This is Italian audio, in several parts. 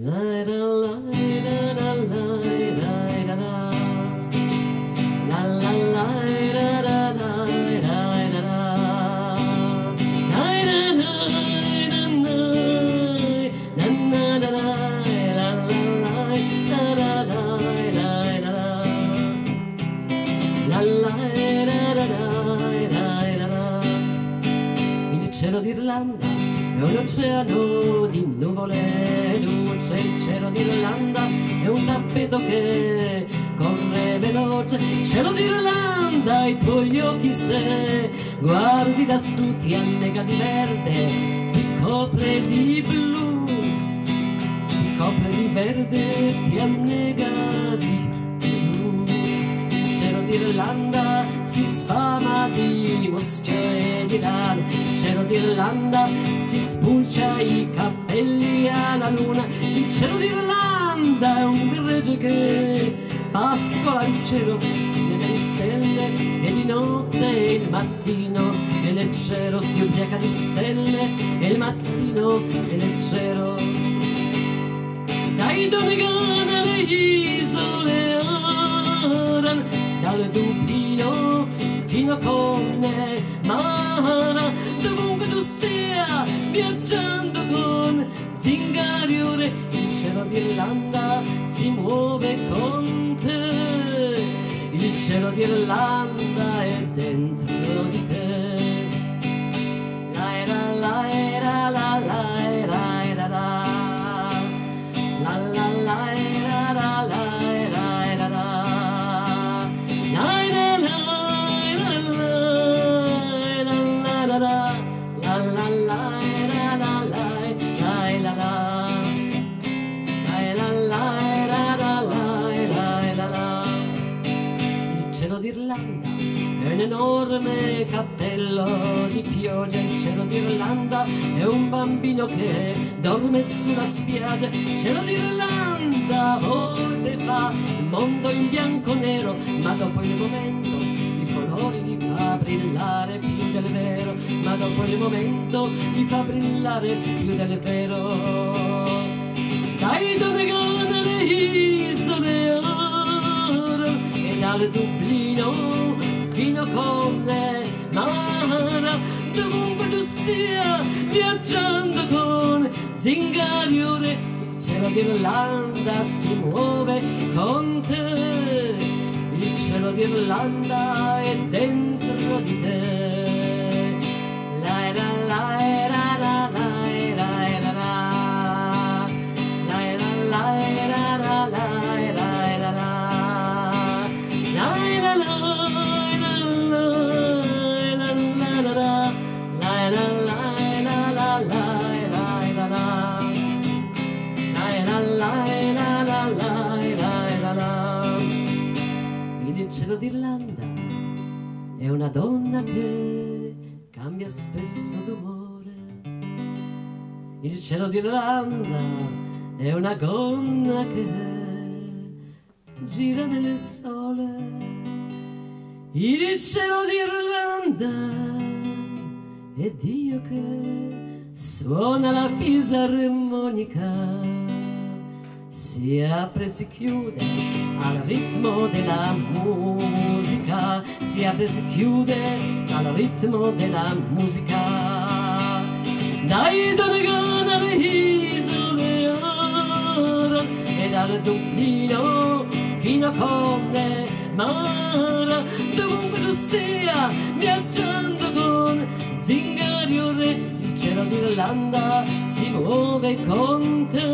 la la la è un oceano di nuvole luce, il cielo d'Irlanda è un tappeto che corre veloce, cielo d'Irlanda, i tuoi occhi se guardi da su ti annega di verde, ti copre di blu, ti copre di verde, ti annega di blu. Cielo d'Irlanda si sfama di muschio e di lana, cielo d'Irlanda si spulcia i capelli alla luna, il cielo d'Irlanda è un villaggio che pascola il cielo. Di stelle e di notte il mattino è leggero si ubriaca di stelle e il mattino è leggero dai Donegan alle isole Aran, dal Dublino på mig Mahana, dovunque tu sia viaggiando con Zingariore il cielo di Irlanda si muove con te. Il cielo di Irlanda d'Irlanda è un enorme cappello di pioggia, il cielo d'Irlanda è un bambino che dorme sulla spiaggia, il cielo d'Irlanda ode fa il mondo in bianco nero, ma dopo il momento i colori li fa brillare più del vero, ma dopo il momento li fa brillare più del vero. Dovunque tu sia, viaggiando con zingari ore, il cielo d'Irlanda si muove con te, il cielo d'Irlanda è dentro d'Irlanda è una donna che cambia spesso d'umore. Il cielo d'Irlanda è una gonna che gira nel sole. Il cielo d'Irlanda è Dio che suona la fisarmonica. Si apre e si chiude al ritmo della musica, si apre e si chiude al ritmo della musica. Dai Donegan alle isole Aran e dal Dublino fino a Connemara, dovunque tu sia, viaggiando con zingari ore, il cielo d'Irlanda si muove con te,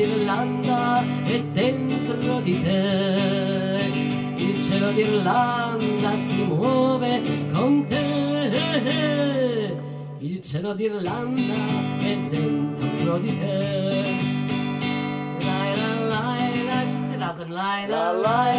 d'Irlanda è dentro di te, il cielo d'Irlanda si muove con te. Il cielo d'Irlanda è dentro di te. La la la